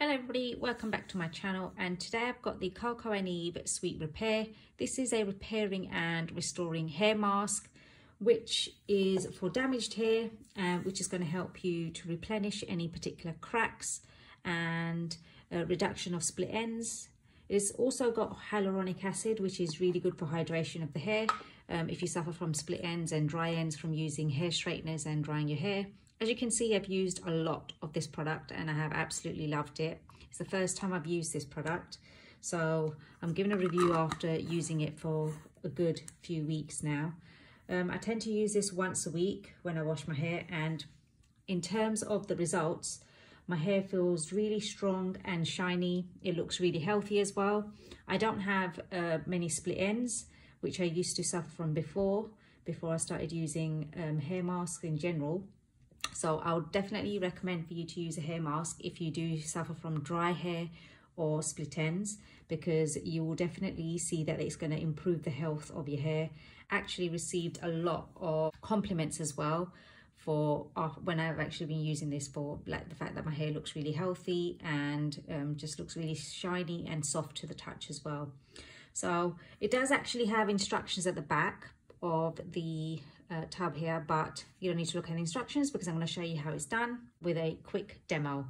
Hello everybody, welcome back to my channel and today I've got the Coco and Eve Sweet Repair. This is a repairing and restoring hair mask which is for damaged hair uh, which is going to help you to replenish any particular cracks and uh, reduction of split ends. It's also got hyaluronic acid which is really good for hydration of the hair um, if you suffer from split ends and dry ends from using hair straighteners and drying your hair. As you can see, I've used a lot of this product and I have absolutely loved it. It's the first time I've used this product. So I'm giving a review after using it for a good few weeks now. Um, I tend to use this once a week when I wash my hair and in terms of the results, my hair feels really strong and shiny. It looks really healthy as well. I don't have uh, many split ends, which I used to suffer from before, before I started using um, hair masks in general. So I would definitely recommend for you to use a hair mask if you do suffer from dry hair or split ends because you will definitely see that it's going to improve the health of your hair. Actually received a lot of compliments as well for when I've actually been using this for like the fact that my hair looks really healthy and um, just looks really shiny and soft to the touch as well. So it does actually have instructions at the back of the uh, tab here, but you don't need to look at the instructions because I'm going to show you how it's done with a quick demo.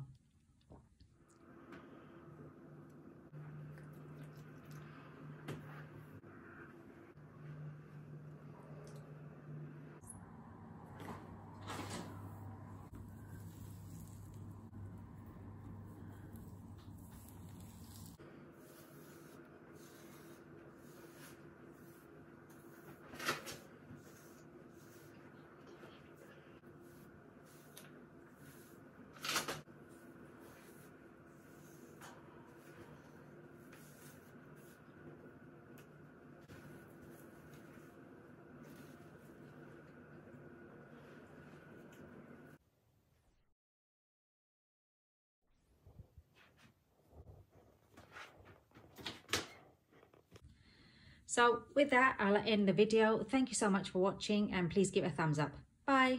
So with that, I'll end the video. Thank you so much for watching and please give a thumbs up. Bye.